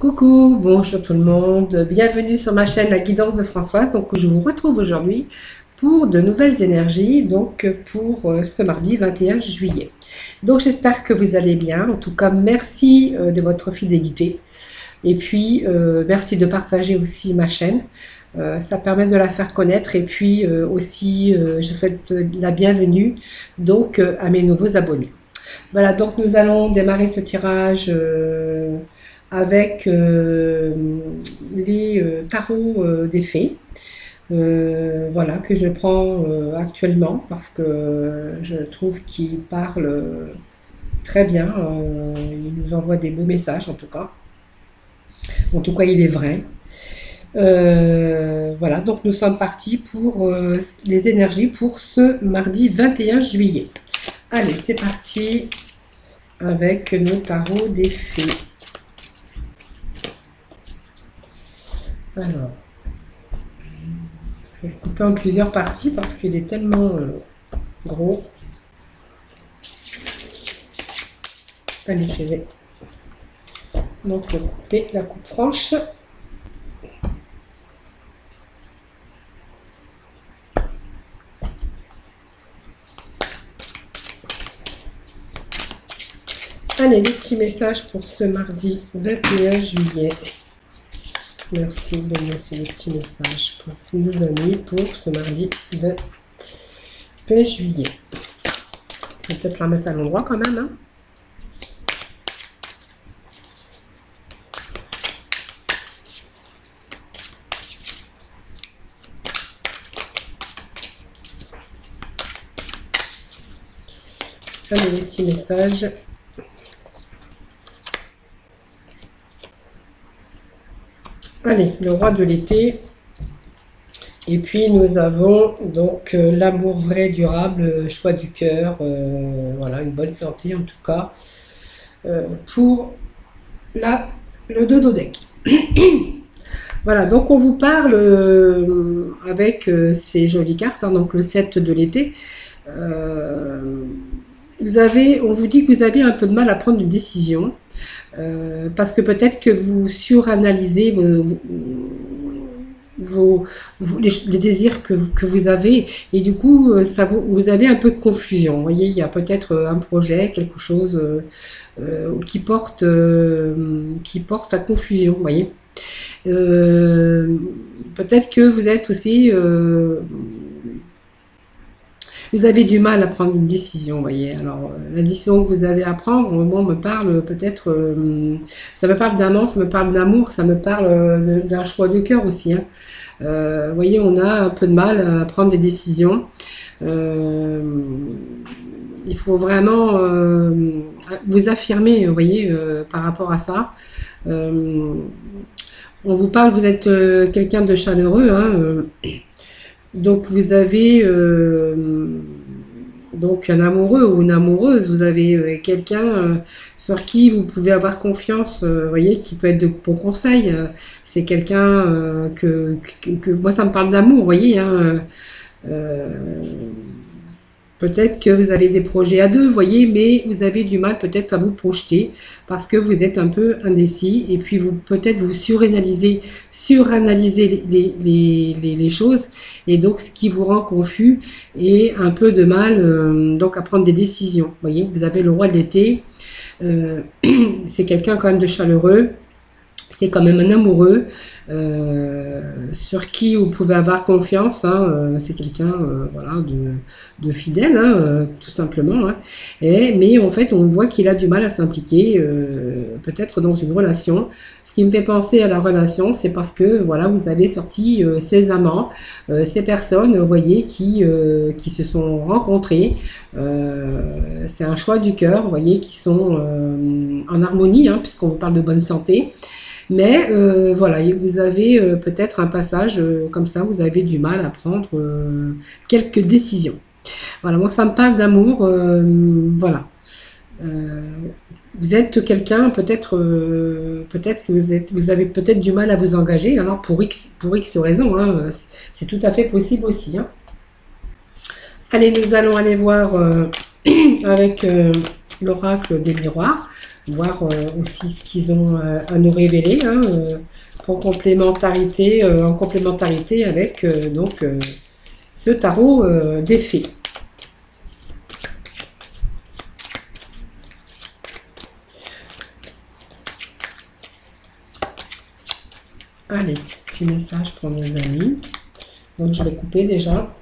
Coucou, bonjour tout le monde, bienvenue sur ma chaîne La Guidance de Françoise. Donc je vous retrouve aujourd'hui pour de nouvelles énergies, donc pour euh, ce mardi 21 juillet. Donc j'espère que vous allez bien. En tout cas, merci euh, de votre fidélité. Et puis euh, merci de partager aussi ma chaîne. ça permet de la faire connaître et puis aussi je souhaite la bienvenue donc à mes nouveaux abonnés. Voilà, donc nous allons démarrer ce tirage avec euh, les euh, tarots euh, des fées. voilà, que je prends actuellement parce que je trouve qu'il parle très bien. il nous envoie des beaux messages en tout cas. En tout cas, il est vrai. voilà, donc nous sommes partis pour les énergies pour ce mardi 21 juillet. Allez, c'est parti avec nos tarots des fées. Alors, je vais le couper en plusieurs parties parce qu'il est tellement euh, gros. Allez, je vais donc couper la coupe franche. Allez, les petits messages pour ce mardi 21 juillet. Merci de me laisser le petit message pour nos amis pour ce mardi 20 juillet. Je vais peut-être la mettre à l'endroit quand même. Hein. Allez, les petits messages Allez, le roi de l'été. Et puis nous avons donc euh, l'amour vrai, durable, euh, choix du cœur, euh, voilà, une bonne santé en tout cas, pour la, le dodo deck. voilà, donc on vous parle avec ces jolies cartes, hein, donc le 7 de l'été. on vous dit que vous avez un peu de mal à prendre une décision. Euh, parce que peut-être que vous suranalysez vos, les, désirs que vous, que vous, avez et du coup euh, ça vous, vous, avez un peu de confusion. Voyez, il y a peut-être euh, un projet, quelque chose qui, porte, qui porte à confusion. Voyez. peut-être que vous êtes aussi vous avez du mal à prendre une décision, voyez. Alors, euh, la décision que vous avez à prendre, bon, me parle peut-être, euh, ça me parle d'amant, ça me parle d'amour, ça me parle euh, d'un choix de cœur aussi. Hein. voyez, on a un peu de mal à prendre des décisions. il faut vraiment vous affirmer, voyez, par rapport à ça. on vous parle, vous êtes quelqu'un de chaleureux, hein, donc vous avez euh, donc un amoureux ou une amoureuse, vous avez euh, quelqu'un euh, sur qui vous pouvez avoir confiance, voyez, qui peut être de bons conseils. c'est quelqu'un que, que, moi ça me parle d'amour, voyez. Hein, Peut-être que vous avez des projets à deux, voyez, mais vous avez du mal peut-être à vous projeter parce que vous êtes un peu indécis et puis vous peut-être vous suranalysez, les, les, choses et donc ce qui vous rend confus et un peu de mal euh, donc à prendre des décisions. Voyez, vous avez le roi de l'été, euh, c'est quelqu'un quand même de chaleureux, c'est quand même un amoureux euh, sur qui vous pouvez avoir confiance. Hein, euh, c'est quelqu'un euh, voilà, de, fidèle, hein, tout simplement. Hein. Et, mais en fait, on voit qu'il a du mal à s'impliquer, peut-être dans une relation. Ce qui me fait penser à la relation, c'est parce que voilà, vous avez sorti ces amants, ces personnes, vous voyez, qui, qui se sont rencontrées. c'est un choix du cœur, vous voyez, qui sont en harmonie, puisqu'on vous parle de bonne santé. Mais euh, voilà, vous avez euh, peut-être un passage euh, comme ça, vous avez du mal à prendre quelques décisions. Voilà, moi ça me parle d'amour, voilà. vous êtes quelqu'un, peut-être peut-être que vous, êtes, vous avez peut-être du mal à vous engager, alors pour X, pour X raisons, hein, c'est tout à fait possible aussi. Hein. Allez, nous allons aller voir avec l'oracle des miroirs. Voir aussi ce qu'ils ont à nous révéler hein, en complémentarité, en complémentarité avec donc ce tarot des fées. Allez, petit message pour mes amis. Donc je vais couper déjà.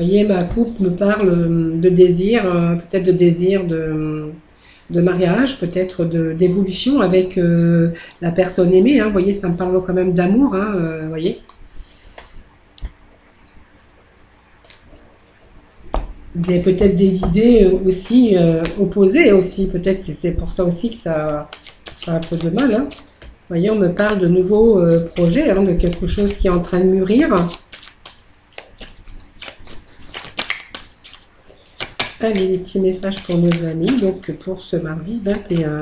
Vous voyez, ma coupe me parle de désir, euh, peut-être de désir de, mariage, peut-être d'évolution avec euh, la personne aimée. Hein. Vous voyez, ça me parle quand même d'amour. Hein, euh, vous voyez Vous avez peut-être des idées aussi opposées aussi. Peut-être c'est pour ça aussi que ça, ça a de mal. Hein. Vous voyez, on me parle de nouveaux euh, projets, hein, de quelque chose qui est en train de mûrir. Allez, les petits messages pour nos amis. Donc, pour ce mardi 21.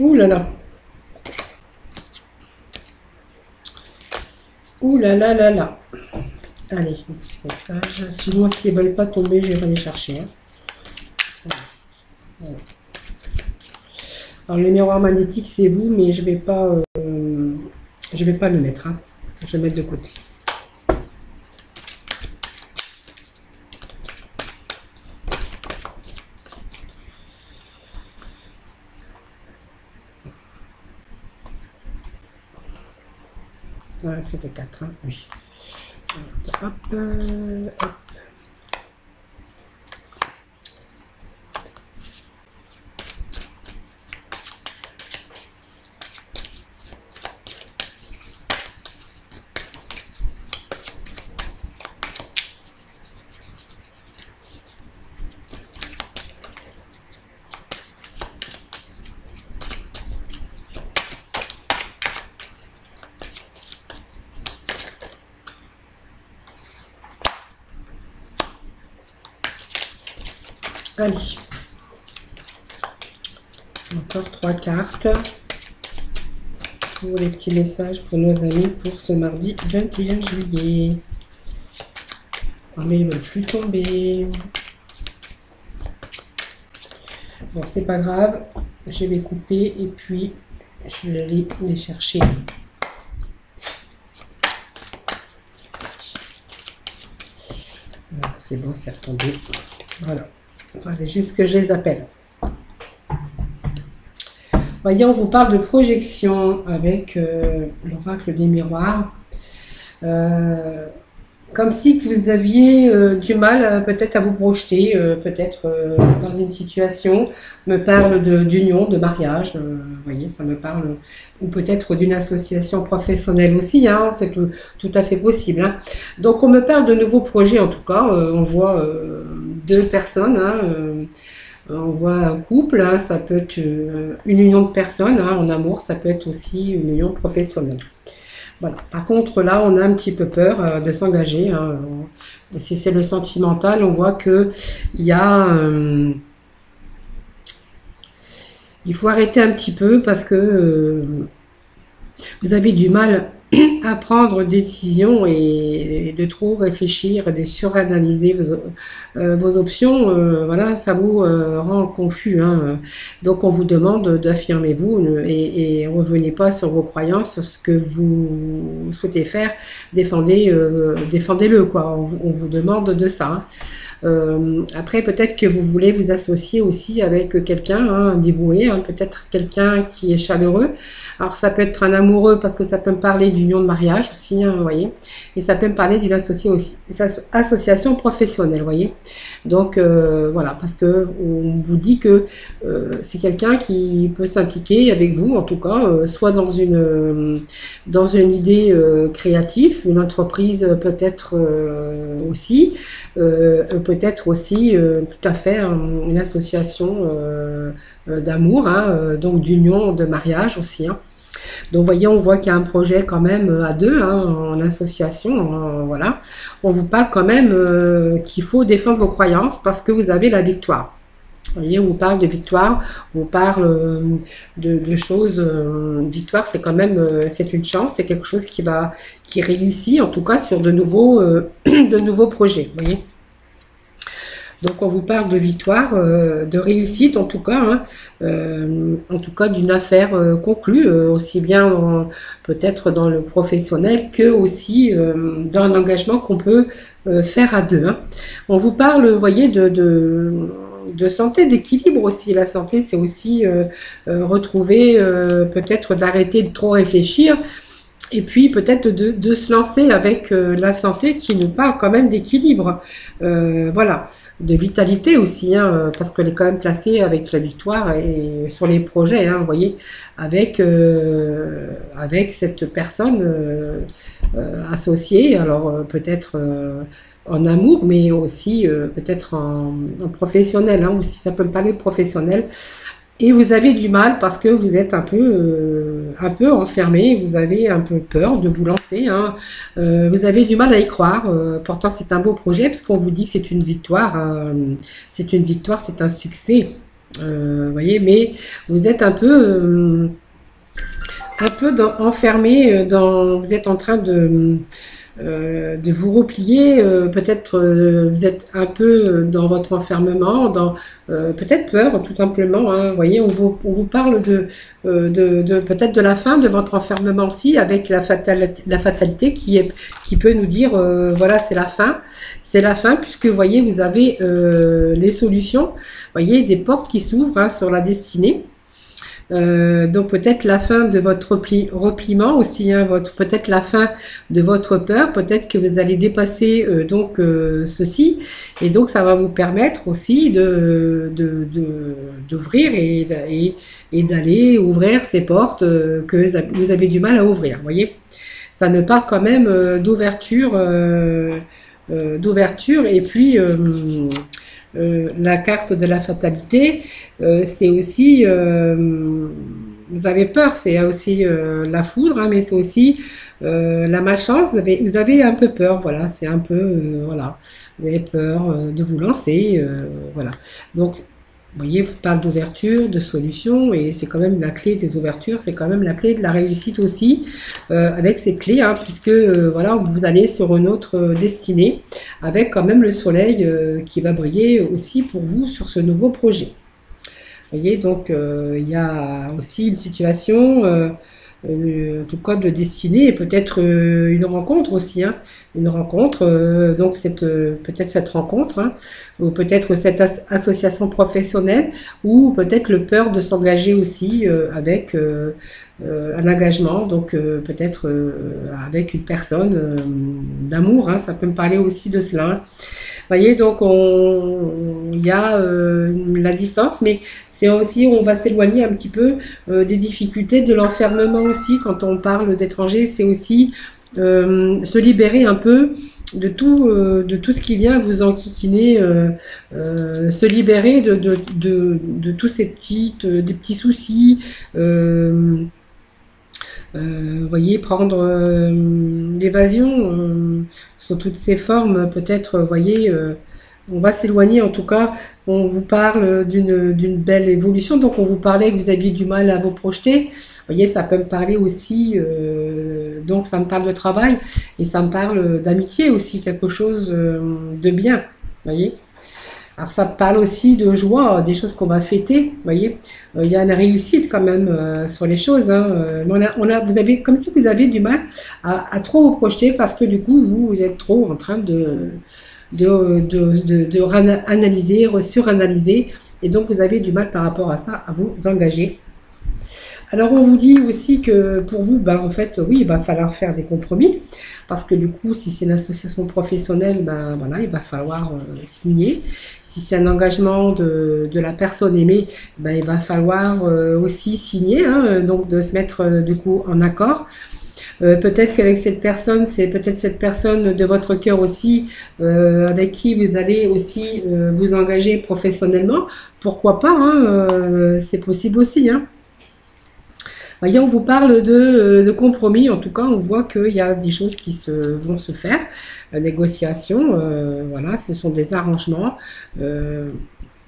Ouh là là. Ouh là là là là. Allez, message. Sinon, s'ils ne veulent pas tomber, je vais les chercher. Hein. Alors, le miroir magnétique, c'est vous, mais je ne vais pas, euh, vais pas le mettre. Hein. Je vais le mettre de côté. c'était 4, hein, oui. up there, up Allez. Encore trois cartes. Pour les petits messages pour nos amis pour ce mardi 21 juillet. Oh, mais ils ne veulent plus tomber. Bon, c'est pas grave. Je vais couper et puis je vais aller les chercher. c'est bon, c'est retombé. Voilà. Juste que je les appelle. Voyez, on vous parle de projection avec euh, l'oracle des miroirs. Euh, comme si vous aviez euh, du mal peut-être à vous projeter, peut-être dans une situation, me parle d'union, de, mariage, vous voyez, ça me parle, ou peut-être d'une association professionnelle aussi, hein, c'est tout, à fait possible. Hein. Donc on me parle de nouveaux projets en tout cas, on voit deux personnes. Hein, euh, on voit un couple, hein, ça peut être euh, une union de personnes hein, en amour, ça peut être aussi une union professionnelle. Voilà. Par contre, là, on a un petit peu peur euh, de s'engager. Si c'est le sentimental, on voit que il y a il faut arrêter un petit peu parce que vous avez du mal à prendre des décisions et de trop réfléchir et de suranalyser vos, euh, options, euh, voilà, ça vous euh, rend confus. Hein. Donc on vous demande d'affirmer vous et, et, revenez pas sur vos croyances, ce que vous souhaitez faire, défendez, défendez-le quoi. On, vous demande de ça. Hein. Après, peut-être que vous voulez vous associer aussi avec quelqu'un, hein, dévoué, hein, peut-être quelqu'un qui est chaleureux. Alors ça peut être un amoureux parce que ça peut me parler d'union de mariage aussi, hein, vous voyez. Et ça peut me parler d'une association professionnelle, vous voyez. Donc euh, voilà, parce que on vous dit que euh, c'est quelqu'un qui peut s'impliquer avec vous, en tout cas, euh, soit dans une dans une idée créative, une entreprise peut-être aussi, peut-être aussi tout à fait une association d'amour, hein, donc d'union, de mariage aussi. Hein. Donc, voyez, on voit qu'il y a un projet quand même à deux, hein, en association, voilà. On vous parle quand même qu'il faut défendre vos croyances parce que vous avez la victoire. Vous voyez, on vous parle de victoire, on vous parle de, choses. victoire, c'est quand même, c'est une chance, c'est quelque chose qui va, qui réussit, en tout cas sur de nouveaux, de nouveaux projets. Vous voyez. Donc on vous parle de victoire, euh, de réussite en tout cas, hein. euh, en tout cas d'une affaire euh, conclue, aussi bien peut-être dans le professionnel que aussi dans un engagement qu'on peut faire à deux. Hein. On vous parle, vous voyez, de, de santé, d'équilibre aussi. La santé, c'est aussi retrouver, peut-être d'arrêter de trop réfléchir et puis peut-être de, se lancer avec euh, la santé qui nous parle quand même d'équilibre, euh, voilà, de vitalité aussi, hein, parce qu'elle est quand même placée avec la victoire et sur les projets, hein, vous voyez, avec euh, avec cette personne associée, alors peut-être en amour, mais aussi peut-être en, professionnel, hein, aussi ça peut me parler professionnel, et vous avez du mal parce que vous êtes un peu, euh, un peu enfermé, vous avez un peu peur de vous lancer. Hein. Euh, vous avez du mal à y croire. Euh, pourtant, c'est un beau projet puisqu'on vous dit que c'est une victoire. c'est une victoire, c'est un succès. vous voyez, mais vous êtes un peu, un peu enfermé dans. Vous êtes en train de euh, de vous replier, euh, peut-être euh, vous êtes un peu dans votre enfermement, dans peut-être peur tout simplement. Hein. on vous, parle de, peut-être de la fin de votre enfermement aussi, avec la, fatalité, qui, peut nous dire voilà, c'est la fin. C'est la fin, puisque vous voyez, vous avez les solutions, voyez, des portes qui s'ouvrent hein, sur la destinée. Euh, donc peut-être la fin de votre repliement aussi, hein, votre peut-être la fin de votre peur, peut-être que vous allez dépasser euh, donc euh, ceci, et donc ça va vous permettre aussi de d'ouvrir et, et, d'aller ouvrir ces portes que vous avez du mal à ouvrir. Voyez, ça me parle quand même d'ouverture, d'ouverture, et puis euh, la carte de la fatalité, euh, c'est aussi, euh, vous avez peur, c'est aussi la foudre, hein, mais c'est aussi la malchance. Vous avez, vous avez, un peu peur, voilà, c'est un peu, voilà, vous avez peur de vous lancer, voilà. Donc vous voyez, vous parle d'ouverture, de solution, et c'est quand même la clé des ouvertures, c'est quand même la clé de la réussite aussi, euh, avec ces clés, hein, puisque euh, voilà, vous allez sur une autre euh, destinée, avec quand même le soleil qui va briller aussi pour vous sur ce nouveau projet. Vous voyez, donc il y a aussi une situation en tout cas de destinée et peut-être euh, une rencontre aussi, hein. une rencontre, euh, donc cette peut-être cette rencontre, hein, ou peut-être cette association professionnelle, ou peut-être le peur de s'engager aussi avec un engagement, donc peut-être avec une personne d'amour, hein, ça peut me parler aussi de cela. Vous voyez, donc il y a la distance, mais c'est aussi, on va s'éloigner un petit peu euh, des difficultés, de l'enfermement aussi. Quand on parle d'étrangers, c'est aussi euh, se libérer un peu de tout, euh, de tout ce qui vient vous enquiquiner, se libérer de, de, tous ces petites, des petits soucis. Vous voyez, prendre l'évasion sous toutes ses formes, peut-être, voyez, on va s'éloigner en tout cas. On vous parle d'une belle évolution, donc on vous parlait que vous aviez du mal à vous projeter. Vous voyez, ça peut me parler aussi, euh, donc ça me parle de travail et ça me parle d'amitié aussi, quelque chose euh, de bien. Vous voyez alors ça parle aussi de joie, des choses qu'on va fêter, vous voyez. Euh, il y a une réussite quand même sur les choses. Hein. On a, vous avez, comme si vous avez du mal à, trop vous projeter parce que du coup vous, vous êtes trop en train de, de, de, de, analyser, suranalyser, et donc vous avez du mal par rapport à ça à vous engager. Alors on vous dit aussi que pour vous, ben, en fait, oui, il va falloir faire des compromis, parce que du coup, si c'est une association professionnelle, ben, voilà, il va falloir euh, signer. Si c'est un engagement de, la personne aimée, ben, il va falloir euh, aussi signer, hein, donc de se mettre euh, du coup en accord. Peut-être qu'avec cette personne, c'est peut-être cette personne de votre cœur aussi, avec qui vous allez aussi vous engager professionnellement. Pourquoi pas hein, C'est possible aussi. Hein. Voyez, on vous parle de, de, compromis. En tout cas, on voit qu'il y a des choses qui se, vont se faire. négociation, voilà, ce sont des arrangements.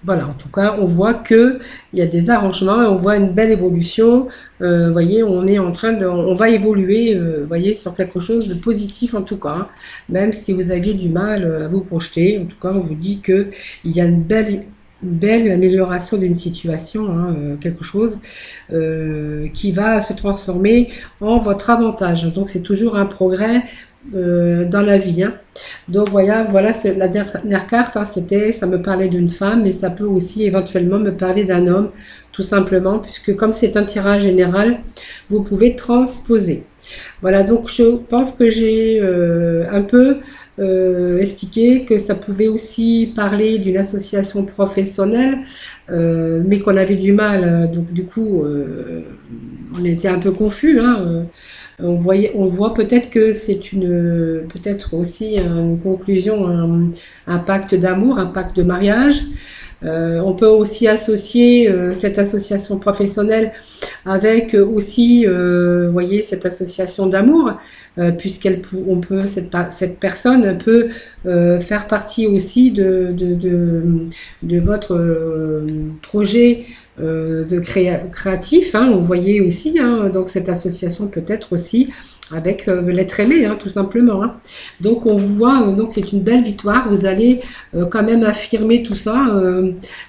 Voilà, en tout cas, on voit que il y a des arrangements et on voit une belle évolution. Euh, vous voyez, on est en train de, on va évoluer, euh, voyez, sur quelque chose de positif en tout cas. Hein. Même si vous aviez du mal euh, à vous projeter, en tout cas, on vous dit que il y a une belle belle amélioration d'une situation, hein, quelque chose qui va se transformer en votre avantage. Donc c'est toujours un progrès euh, dans la vie. Hein. Donc voilà, voilà la dernière carte, hein, c'était, ça me parlait d'une femme, mais ça peut aussi éventuellement me parler d'un homme, tout simplement, puisque comme c'est un tirage général, vous pouvez transposer. Voilà, donc je pense que j'ai euh, un peu euh, expliqué que ça pouvait aussi parler d'une association professionnelle, mais qu'on avait du mal, donc du coup, on était un peu confus. Hein, on, voyait, on voit peut-être que c'est une, peut-être aussi une conclusion, un, pacte d'amour, un pacte de mariage. Euh, on peut aussi associer euh, cette association professionnelle avec aussi, euh, voyez, cette association d'amour, puisqu'elle peut cette, personne peut faire partie aussi de, votre projet de créatif. Hein, on voyait aussi, hein, donc cette association peut-être aussi avec euh, l'être aimé, hein, tout simplement. Hein. Donc on voit, euh, donc c'est une belle victoire. Vous allez quand même affirmer tout ça.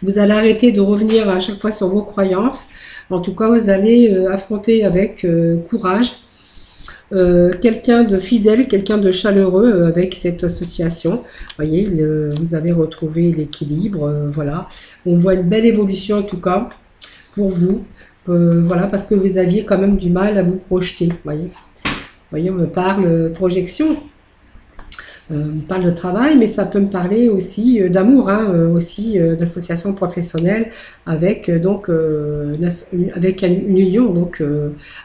vous allez arrêter de revenir à chaque fois sur vos croyances. En tout cas, vous allez affronter avec courage quelqu'un de fidèle, quelqu'un de chaleureux avec cette association. Voyez, vous avez retrouvé l'équilibre, voilà. On voit une belle évolution en tout cas pour vous, euh, voilà, parce que vous aviez quand même du mal à vous projeter, voyez. Voyez, on me parle projection, euh, on parle de travail, mais ça peut me parler aussi euh, d'amour, hein, aussi d'association professionnelle avec donc avec une union, donc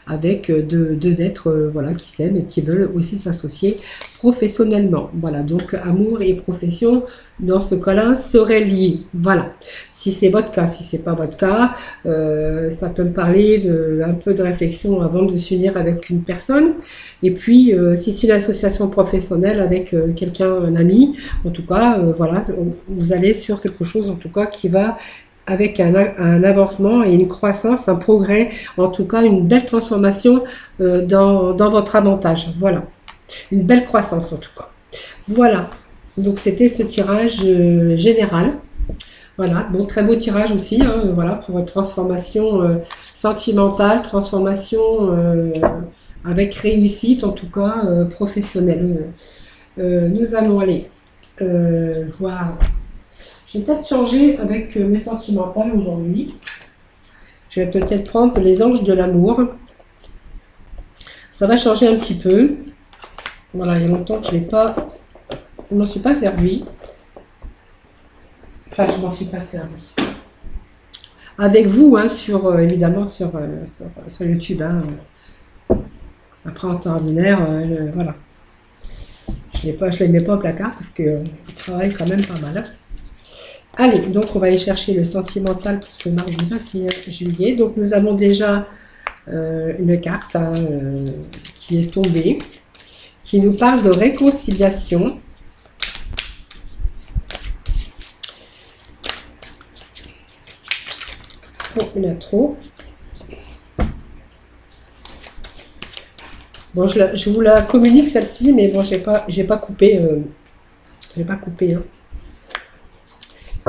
avec deux, deux êtres voilà qui s'aiment et qui veulent aussi s'associer professionnellement. Voilà, donc amour et profession dans ce cas-là seraient liés. Voilà. Si c'est votre cas, si c'est pas votre cas, euh, ça peut me parler de un peu de réflexion avant de s'unir avec une personne. Et puis, euh, si c'est l'association professionnelle avec euh, quelqu'un, un ami, en tout cas, voilà, vous allez sur quelque chose en tout cas qui va avec un, un, avancement et une croissance, un progrès, en tout cas une belle transformation dans, dans votre avantage. Voilà. Une belle croissance en tout cas. Voilà. Donc c'était ce tirage euh, général. Voilà, bon, très beau tirage aussi, hein, voilà, pour une transformation euh, sentimentale, transformation euh, avec réussite, en tout cas professionnelle. nous allons aller voir. Je vais peut-être changer avec mes sentimentales aujourd'hui. Je vais peut-être prendre les anges de l'amour. Ça va changer un petit peu. Voilà, il y a longtemps que je n'ai pas je ne m'en suis pas servi. Enfin, je m'en suis pas servi. Avec vous, hein, sur, euh, évidemment, sur, euh, sur, YouTube. Hein, après, en temps ordinaire, euh, voilà. Je ne les mets pas au placard parce que travaille quand même pas mal. Allez, donc on va aller chercher le sentimental pour ce mardi 21 juillet. Donc nous avons déjà une carte hein, qui est tombée, qui nous parle de réconciliation. il y a trop. Bon, je, vous la communique celle-ci, mais bon, j'ai pas, j'ai pas coupé. Euh, j'ai pas coupé. Hein.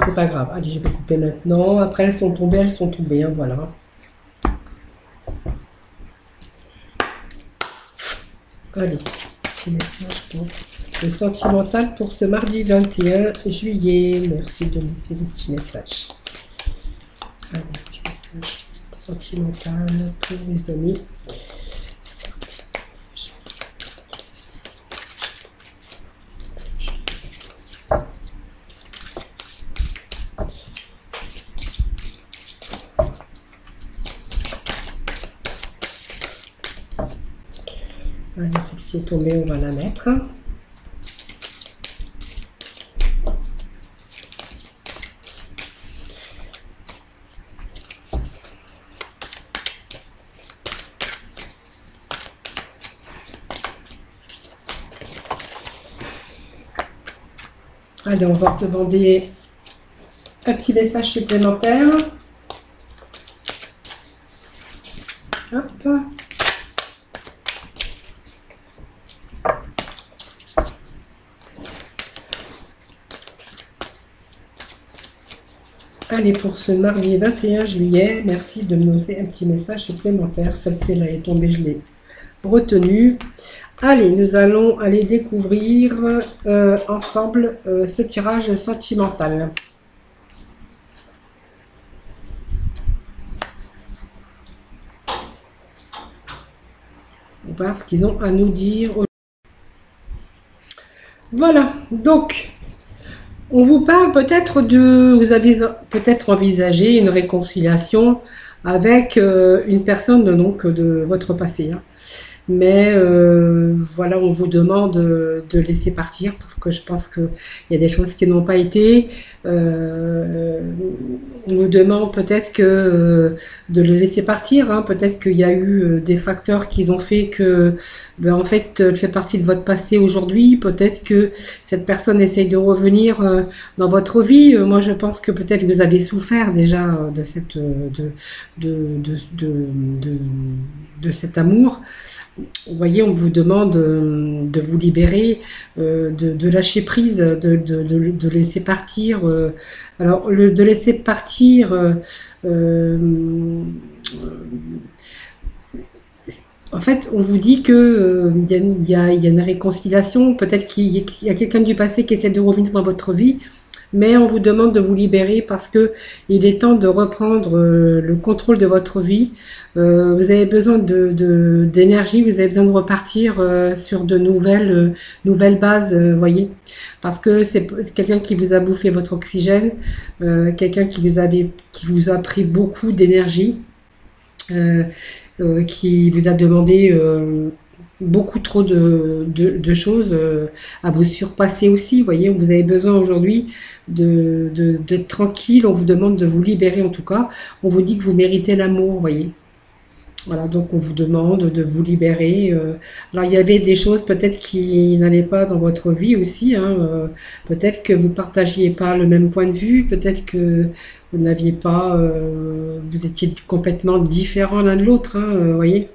C'est pas grave. Allez, je vais couper maintenant. Après, elles sont tombées, elles sont tombées. Hein, voilà. Allez, le sentimental pour ce mardi 21 juillet. Merci de laisser le petit message. Allez sentimental pour les amis. Tombé, on va la mettre. Allez, on va demander un petit message supplémentaire. Allez, pour ce mardi 21 juillet, merci de me donner un petit message supplémentaire. Celle-ci, est tombée, je l'ai retenue. Allez, nous allons aller découvrir euh, ensemble euh, ce tirage sentimental. On va voir ce qu'ils ont à nous dire. Voilà, donc on vous parle peut-être de, vous avez peut-être envisagé une réconciliation avec euh, une personne donc de votre passé. Mais euh, voilà, on vous demande de laisser partir parce que je pense qu'il y a des choses qui n'ont pas été. Euh, on vous demande peut-être que euh, de le laisser partir. Hein. peut-être qu'il y a eu des facteurs qui ont fait que, ben, en fait, elle fait partie de votre passé aujourd'hui. Peut-être que cette personne essaye de revenir dans votre vie. moi, je pense que peut-être vous avez souffert déjà de cette de, de, de, de cet amour vous voyez, on vous demande euh, de vous libérer, euh, de, lâcher prise, de, laisser partir. Euh, alors, de laisser partir, en fait, on vous dit que il y, a une réconciliation, peut-être qu'il y a quelqu'un du passé qui essaie de revenir dans votre vie mais on vous demande de vous libérer parce que il est temps de reprendre euh, le contrôle de votre vie. Euh, vous avez besoin de d'énergie, vous avez besoin de repartir euh, sur de nouvelles nouvelles bases, voyez, parce que c'est quelqu'un qui vous a bouffé votre oxygène, quelqu'un qui vous avait qui vous a pris beaucoup d'énergie. qui vous a demandé beaucoup trop de, de, choses euh, à vous surpasser aussi. Vous voyez, vous avez besoin aujourd'hui d'être de, tranquille. On vous demande de vous libérer en tout cas. On vous dit que vous méritez l'amour, vous voyez. Voilà, donc on vous demande de vous libérer. Euh. alors il y avait des choses peut-être qui n'allaient pas dans votre vie aussi. Hein, euh. peut-être que vous partagiez pas le même point de vue. Peut-être que vous n'aviez pas, vous étiez complètement différents l'un de l'autre. Hein, voyez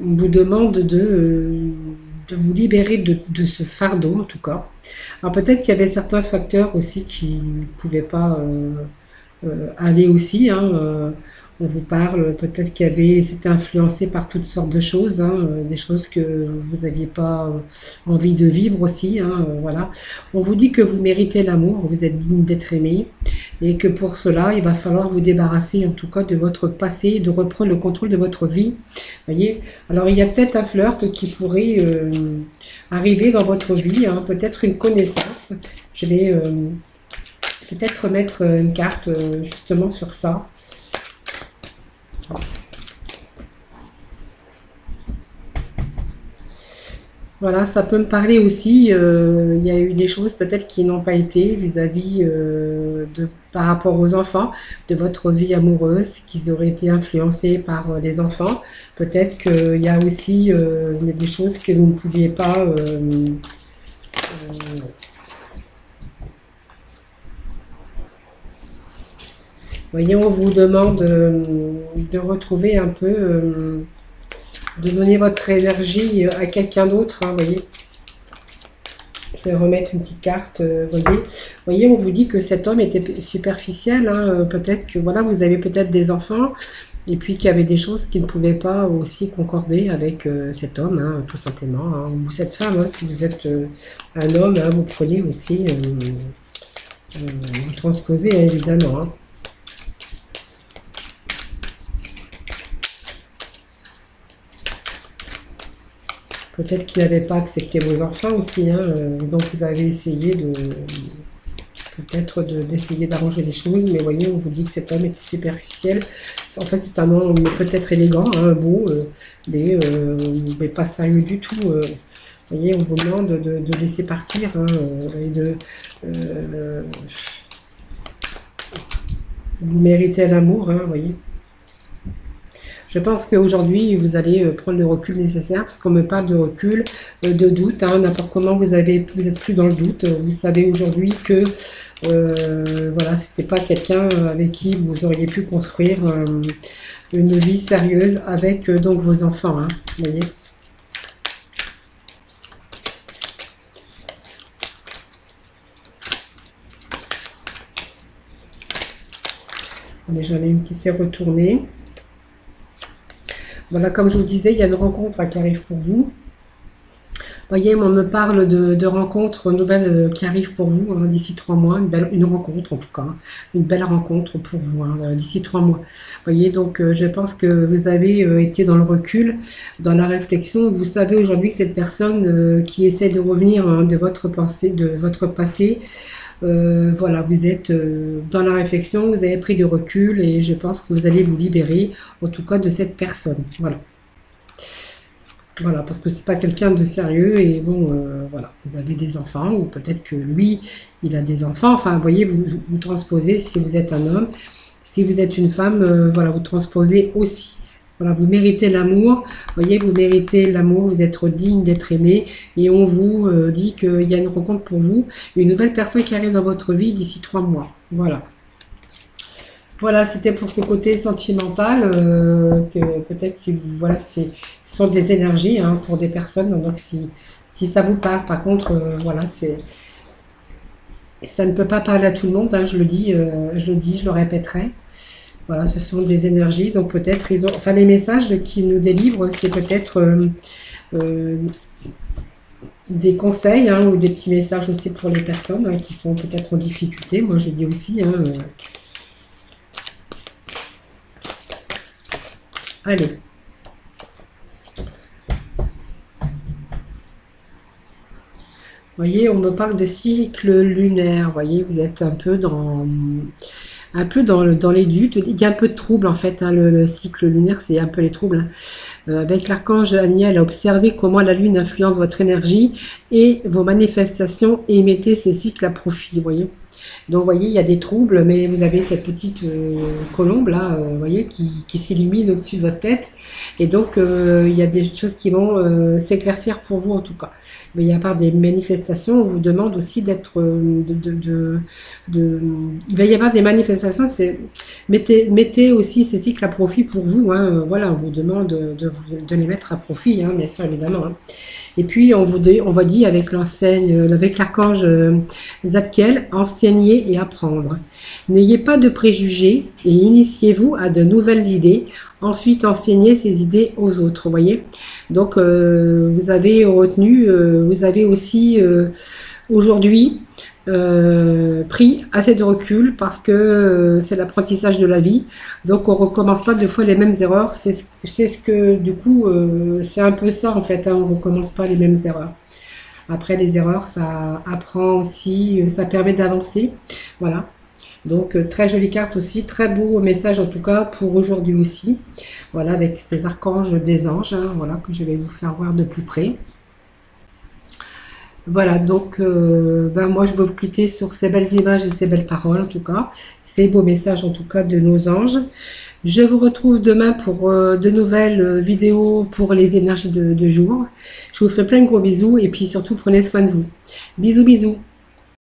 on vous demande de, euh, de vous libérer de, ce fardeau, en tout cas. Alors peut-être qu'il y avait certains facteurs aussi qui ne pouvaient pas euh, euh, aller aussi. Hein, on vous parle, peut-être qu'il y avait, c'était influencé par toutes sortes de choses, hein, euh, des choses que vous n'aviez pas euh, envie de vivre aussi, hein, euh, voilà. On vous dit que vous méritez l'amour, vous êtes digne d'être aimé, et que pour cela, il va falloir vous débarrasser en tout cas de votre passé, de reprendre le contrôle de votre vie, voyez? Alors il y a peut-être un flirt qui pourrait arriver dans votre vie, hein, peut-être une connaissance. Je vais peut-être mettre une carte justement sur ça. Voilà, ça peut me parler aussi. Euh, il y a eu des choses peut-être qui n'ont pas été vis-à-vis euh, de par rapport aux enfants, de votre vie amoureuse, qu'ils auraient été influencés par euh, les enfants. Peut-être qu'il y a aussi des choses que vous ne pouviez pas voyez, on vous demande de retrouver un peu, de donner votre énergie à quelqu'un d'autre, hein, voyez. Je vais remettre une petite carte, euh, voyez. voyez, on vous dit que cet homme était superficiel, hein, peut-être que, voilà, vous avez peut-être des enfants, et puis qu'il y avait des choses qui ne pouvaient pas aussi concorder avec cet homme, hein, tout simplement, ou cette femme, si vous êtes un homme, vous prenez aussi, vous transposez, évidemment, Peut-être qu'il n'avait pas accepté vos enfants aussi, hein, euh, donc vous avez essayé de peut-être d'essayer d'arranger les choses, mais voyez, on vous dit que cet homme est superficiel. En fait, c'est un homme peut-être élégant, hein, beau, euh, euh, mais, pas sérieux du tout. vous voyez, on vous demande de, laisser partir hein, et de... vous méritez l'amour, vous voyez. Je pense qu'aujourd'hui, vous allez euh, prendre le recul nécessaire, parce qu'on me parle de recul, euh, de doute, hein, n'importe comment, vous avez, vous êtes plus dans le doute. Vous savez aujourd'hui que euh, voilà, c'était pas quelqu'un avec qui vous auriez pu construire une vie sérieuse avec donc vos enfants, hein, voyez. J'en ai une qui s'est retournée. Voilà, comme je vous disais, il y a une rencontre qui arrive pour vous. Vous voyez, on me parle de, rencontres nouvelles euh, qui arrivent pour vous hein, d'ici trois mois, une, rencontre en tout cas, hein. une belle rencontre pour vous hein, euh, d'ici trois mois. Vous voyez, donc euh, je pense que vous avez été dans le recul, dans la réflexion. Vous savez aujourd'hui que cette personne qui essaie de revenir de votre pensée, de votre passé, euh, voilà, vous êtes euh, dans la réflexion, vous avez pris de recul et je pense que vous allez vous libérer, en tout cas, de cette personne. Voilà. Voilà, parce que c'est pas quelqu'un de sérieux et bon, euh, voilà, vous avez des enfants ou peut-être que lui, il a des enfants. Enfin, voyez, vous, vous transposez si vous êtes un homme. Si vous êtes une femme, voilà, vous transposez aussi. Voilà, vous méritez l'amour. voyez, vous méritez l'amour, vous êtes digne d'être aimé. Et on vous euh, dit qu'il y a une rencontre pour vous, une nouvelle personne qui arrive dans votre vie d'ici trois mois. Voilà. Voilà, c'était pour ce côté sentimental, euh, que peut-être si voilà, ce sont des énergies hein, pour des personnes. Donc si, si ça vous parle, par contre, euh, voilà, c'est ça ne peut pas parler à tout le monde. Hein, je le dis, je le dis, je le répéterai. Voilà, ce sont des énergies. Donc peut-être ils ont, enfin les messages qu'ils nous délivrent, c'est peut-être euh, euh, des conseils hein, ou des petits messages aussi pour les personnes hein, qui sont peut-être en difficulté. Moi je dis aussi. Hein, euh, Allez. Vous voyez, on me parle de cycle lunaire. Vous voyez, vous êtes un peu dans un peu dans, les doutes. Il y a un peu de trouble en fait. Hein, le, cycle lunaire, c'est un peu les troubles. Euh, avec l'archange Aniel, a observé comment la lune influence votre énergie et vos manifestations et mettez ces cycles à profit. Voyez. Donc, vous voyez, il y a des troubles, mais vous avez cette petite euh, colombe là, euh, vous voyez, qui, qui s'illumine au-dessus de votre tête. Et donc, euh, il y a des choses qui vont s'éclaircir pour vous en tout cas. Mais il y a part des manifestations, on vous demande aussi d'être, de, de, il va y avoir des manifestations. C'est mettez, mettez aussi ces cycles à profit pour vous. Hein, voilà, on vous demande de, de, les mettre à profit, hein, bien sûr, évidemment. Hein. Et puis, on vous, dit, va dire avec l'enseigne, avec l'archange Zadkiel, enseigner et apprendre. N'ayez pas de préjugés et initiez-vous à de nouvelles idées. Ensuite, enseignez ces idées aux autres. Voyez. Donc, euh, vous avez retenu, euh, vous avez aussi euh, aujourd'hui pris assez de recul parce que c'est l'apprentissage de la vie. Donc, on recommence pas deux fois les mêmes erreurs. C'est ce, que, du coup, c'est un peu ça en fait. Hein, on recommence pas les mêmes erreurs. Après, les erreurs, ça apprend aussi, ça permet d'avancer. Voilà. Donc, euh, très jolie carte aussi, très beau message en tout cas pour aujourd'hui aussi. Voilà, avec ces archanges des anges, hein, voilà, que je vais vous faire voir de plus près. Voilà, donc euh, ben moi je vais vous quitter sur ces belles images et ces belles paroles en tout cas, ces beaux messages en tout cas de nos anges. Je vous retrouve demain pour euh, de nouvelles vidéos pour les énergies de, de jour. Je vous fais plein de gros bisous et puis surtout prenez soin de vous. Bisous bisous